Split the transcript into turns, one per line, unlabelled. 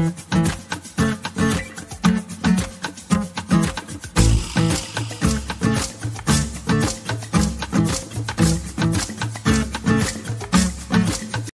mm you.